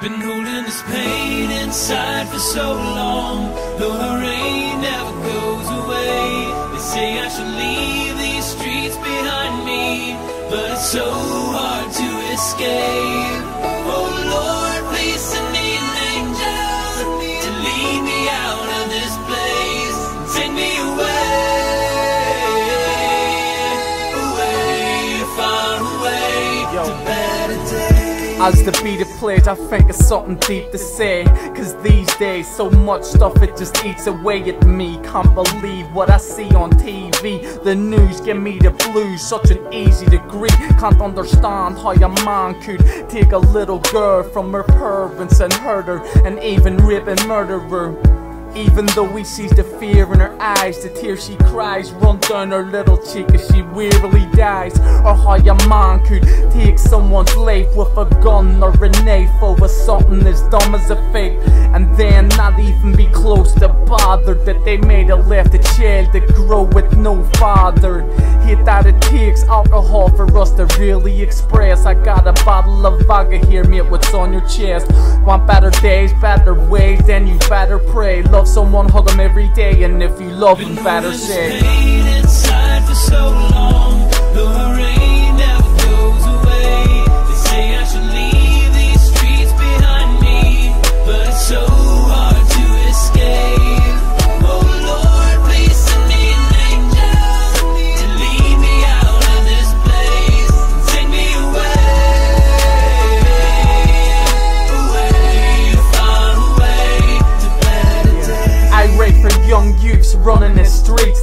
Been holding this pain inside for so long. Though the rain never goes away They say I should leave these streets behind me. But it's so hard to escape As the beat it plays, I think it's something deep to say. Cause these days, so much stuff it just eats away at me. Can't believe what I see on TV. The news give me the blues, such an easy degree. Can't understand how a man could take a little girl from her parents and hurt her, and even rape and murder her. Even though he sees the fear in her eyes, the tears she cries run down her little cheek as she wearily dies. Or how your man could take someone's life with a gun or a knife over something as dumb as a fake, and then not even be close to bothered that they made a left a child to grow with no father. Hate that it takes alcohol for us to really express. I got a bottle of vodka here, mate, what's on your chest? Want better days, better ways, then you better pray. Love someone, hug them every day, and if you love them, better say.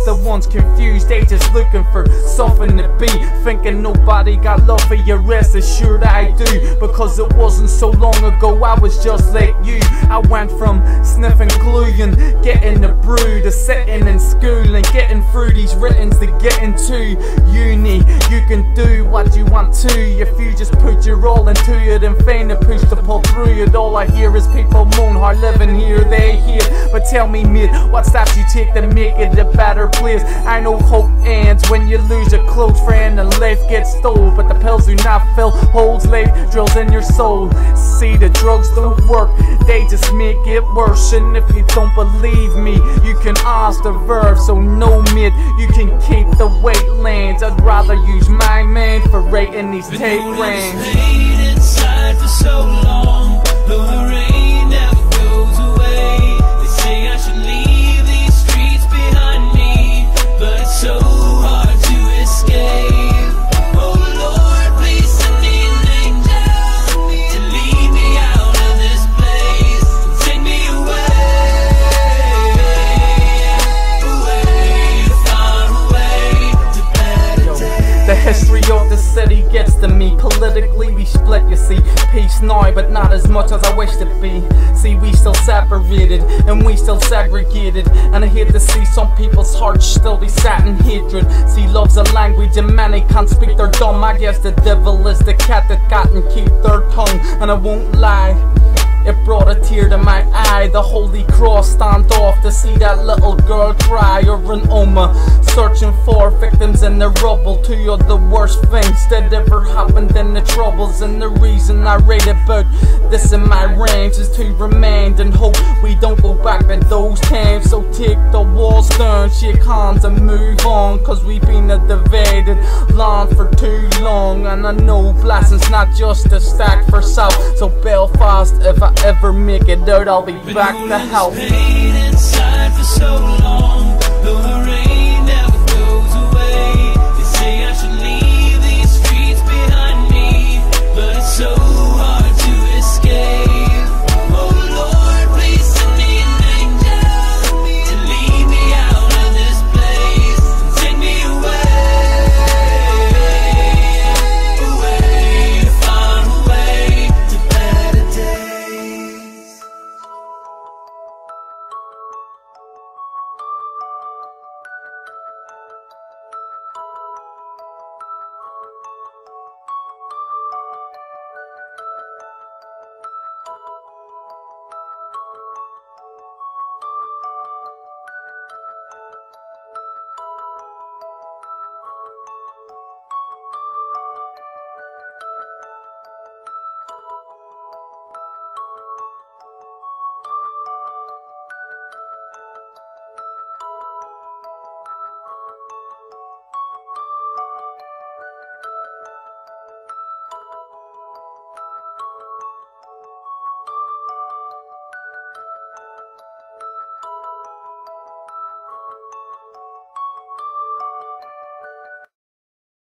The ones confused, they just looking for something to be. Thinking nobody got love for your rest, assured I do. Because it wasn't so long ago, I was just like you. I went from sniffing glue and getting the brew to sitting in school and getting through these writtens to getting to uni. You can do what you want to if you just put your all into it and feign to push to pull through it. All I hear is people moan hard living here, they here. But tell me, mate, what steps you take to make it a better place? I know hope ends when you lose a close friend and life gets stole. But the pills do not fill holes, life drills in your soul. See, the drugs don't work, they just make it worse. And if you don't believe me, you can ask the Verve. So, no, mate, you can keep the weight lanes. I'd rather use my man for rating these tape Holding rings. this pain inside for so long, Politically, we split, you see. Peace now, but not as much as I wish to be. See, we still separated and we still segregated. And I hate to see some people's hearts still be set in hatred. See, love's a language and many can't speak their dumb. I guess the devil is the cat that got and keep their tongue. And I won't lie. Brought a tear to my eye. The holy cross stand off to see that little girl cry. Or an Omagh searching for victims in the rubble. Two of the worst things that ever happened in the troubles. And the reason I read about this in my range is to remind and hope we don't go back to those times. So take the walls down, shake hands and move on. Cause we've been a divided land for too long. And I know blessings not just a stack for South. So Belfast, if I ever make it out, I'll be back to help.